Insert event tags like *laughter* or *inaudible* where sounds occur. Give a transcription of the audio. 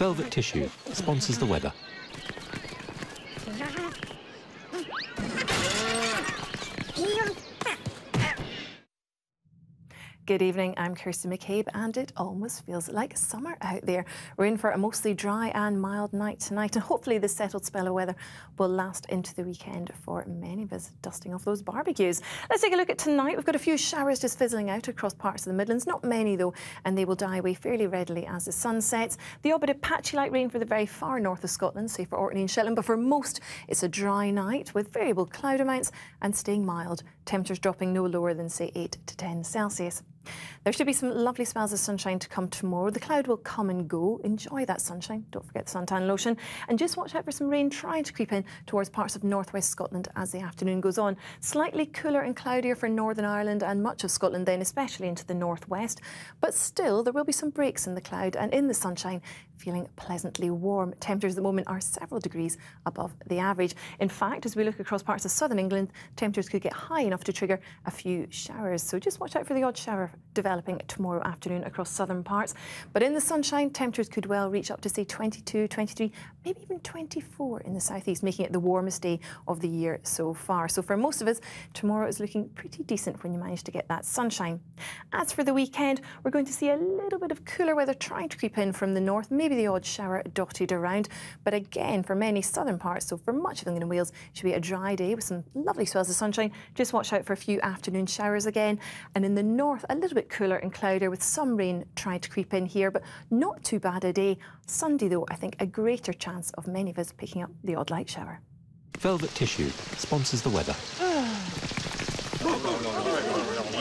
Velvet Tissue sponsors the weather. Good evening, I'm Kirsty McCabe, and it almost feels like summer out there. We're in for a mostly dry and mild night tonight, and hopefully this settled spell of weather will last into the weekend for many of us dusting off those barbecues. Let's take a look at tonight. We've got a few showers just fizzling out across parts of the Midlands, not many though, and they will die away fairly readily as the sun sets. The odd patchy light rain for the very far north of Scotland, say for Orkney and Shetland, but for most it's a dry night with variable cloud amounts and staying mild. Temperatures dropping no lower than say 8 to 10 Celsius. There should be some lovely spells of sunshine to come tomorrow. The cloud will come and go. Enjoy that sunshine. Don't forget the suntan lotion. And just watch out for some rain trying to creep in towards parts of northwest Scotland as the afternoon goes on. Slightly cooler and cloudier for Northern Ireland and much of Scotland then, especially into the northwest. But still, there will be some breaks in the cloud and in the sunshine, feeling pleasantly warm. Temperatures at the moment are several degrees above the average. In fact, as we look across parts of southern England, temperatures could get high enough to trigger a few showers. So just watch out for the odd shower developing tomorrow afternoon across southern parts. But in the sunshine, temperatures could well reach up to say 22, 23, maybe even 24 in the southeast, making it the warmest day of the year so far. So for most of us, tomorrow is looking pretty decent when you manage to get that sunshine. As for the weekend, we're going to see a little bit of cooler weather trying to creep in from the north, maybe the odd shower dotted around. But again, for many southern parts, so for much of England and Wales, it should be a dry day with some lovely spells of sunshine. Just watch out for a few afternoon showers again. And in the north, a little bit cooler and cloudier with some rain trying to creep in here, but not too bad a day. Sunday, though, I think a greater chance of many of us picking up the odd light shower. Velvet Tissue sponsors the weather. *gasps* *laughs*